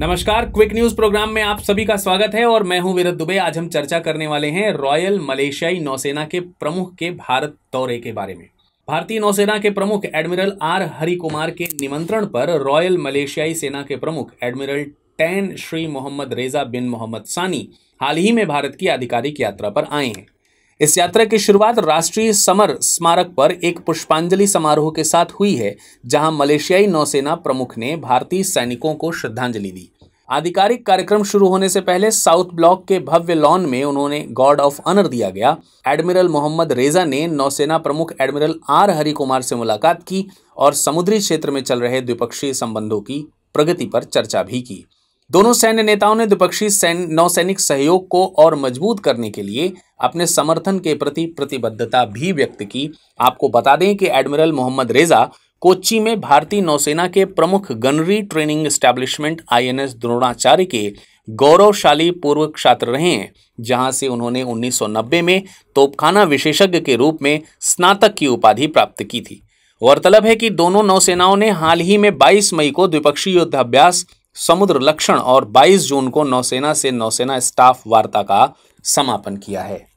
नमस्कार, quick news programme में आप सभी का स्वागत है और मैं हूँ वीरत दुबे। आज हम चर्चा करने वाले हैं रॉयल मलेशियाई नौसेना के प्रमुख के भारत दौरे के बारे में। भारतीय नौसेना के प्रमुख एडमिरल आर हरि कुमार के निमंत्रण पर रॉयल मलेशियाई सेना के प्रमुख एडमिरल टैन श्री मोहम्मद रेजा बिन मोहम्मद सानी हाल ही में भारत की आधिकारिक यात्रा पर आए हैं। इस यात्रा की शुरुआत राष्ट्रीय समर स्मारक पर एक पुष्पांजलि समारोह के साथ हुई है, जहाँ मलेशियाई नौसेना प्रमुख ने भारतीय सैनिकों को श्रद्धांजलि दी। आधिकारिक कार्यक्रम शुरू होने से पहले साउथ ब्लॉक के भव्य लॉन में उन्होंने गॉड ऑफ़ ऑनर दिया गया। एडमिरल मोहम्मद रेजा ने नौसेना प्रमुख एडमिरल आर हरि कुमार से मुलाकात की और समुद्री क्षेत्र में चल रहे द्विपक्षीय संबंधों की प्रगति पर चर्चा भी की। दोनों सैन्य नेताओं ने द्विपक्षीय नौसैनिक सहयोग को और मज़बूत करने के लिए अपने समर्थन के प्रति प्रतिबद्धता भी व्यक्त की। आपको बता दें कि एडमिरल मोहम्मद रेजा कोच्चि में भारतीय नौसेना के प्रमुख gunnery training establishment INS Dronacharya के गौरवशाली पूर्व छात्र रहे हैं, जहाँ से उन्होंने 1990 में तोपखाना विशेषज्ञ के रूप में स्नातक की उपाधि प्राप्त की थी। गौरतलब है कि दोनों नौसेनाओं ने हाल ही में 22 मई को द्विपक्षीय युद्धाभ्यास समुद्र लक्षण और 22 जून को नौसेना से नौसेना स्टाफ वार्ता का समापन किया है।